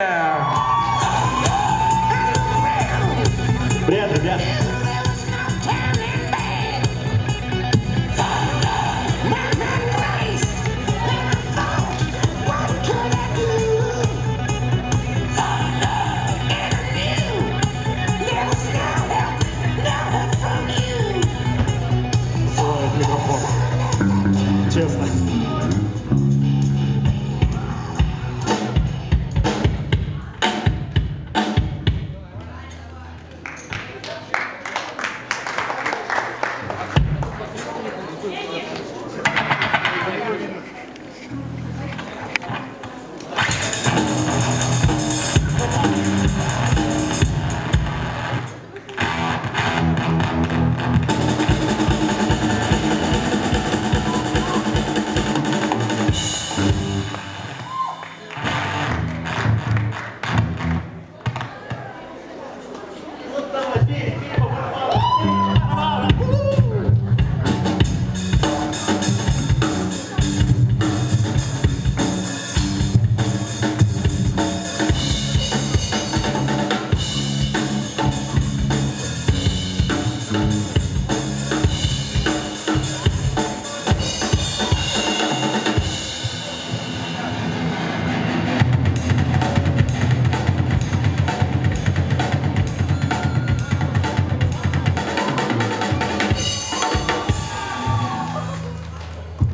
Yeah.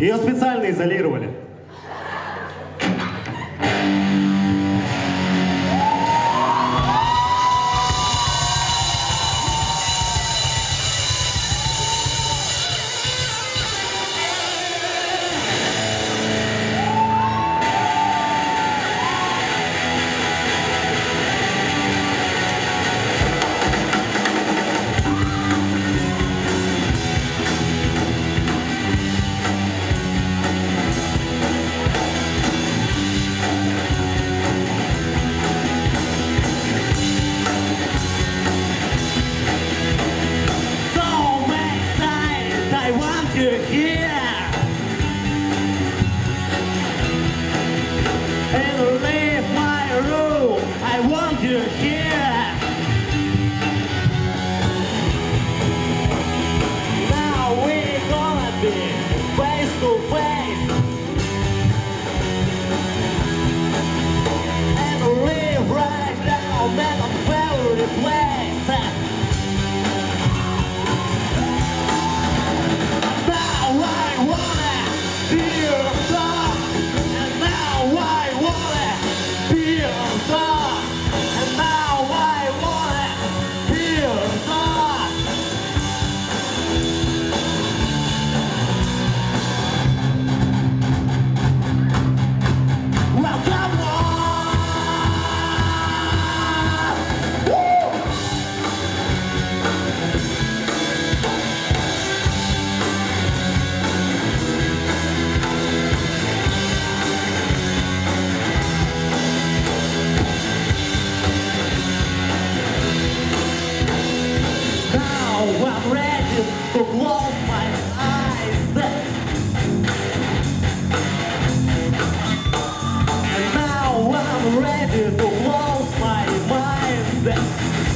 Ее специально изолировали. again. back.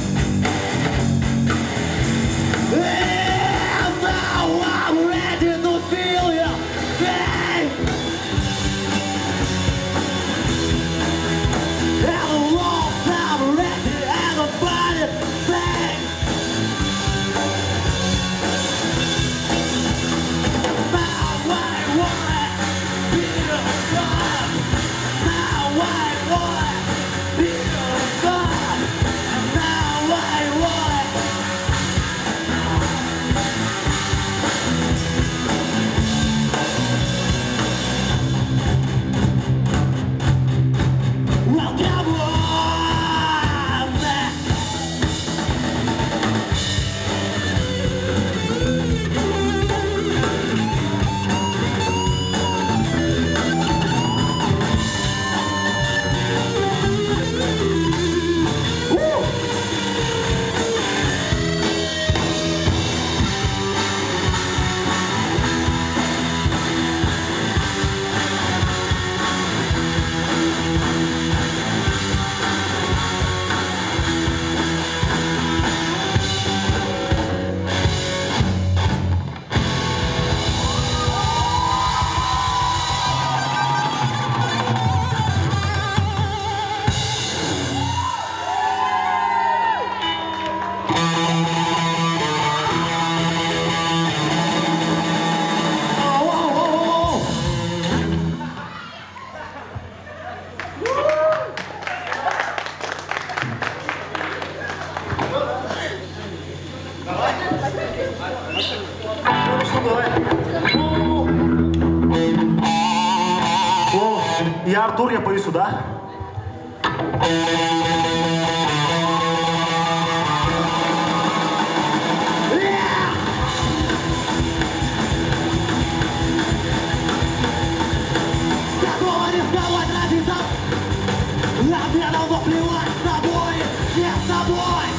Я Артур, я пою сюда. Обменом воплевать тобой, не с тобой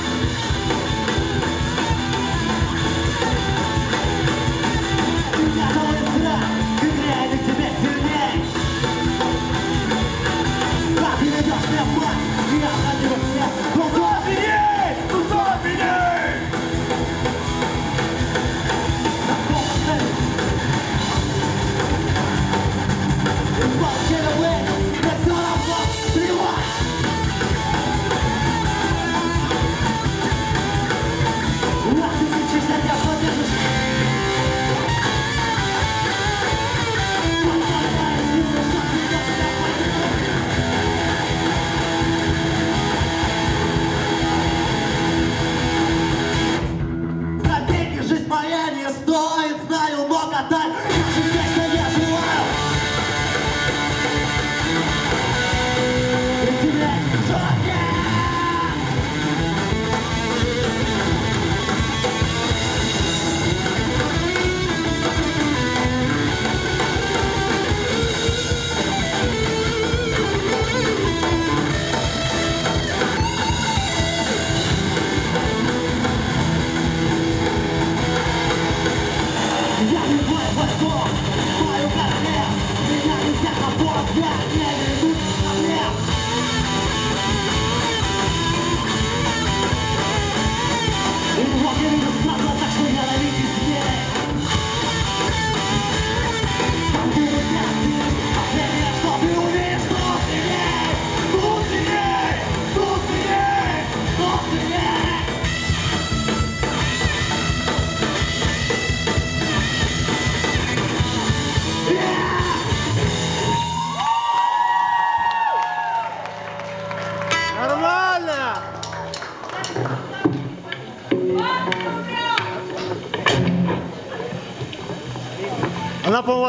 Walking in the smuggler, that's reality, yeah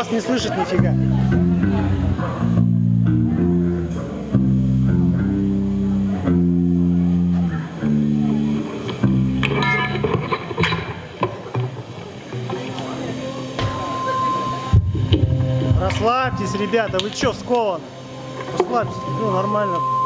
нас не слышит нифига. Расслабьтесь, ребята, вы чё, скован? Расслабьтесь, ну нормально.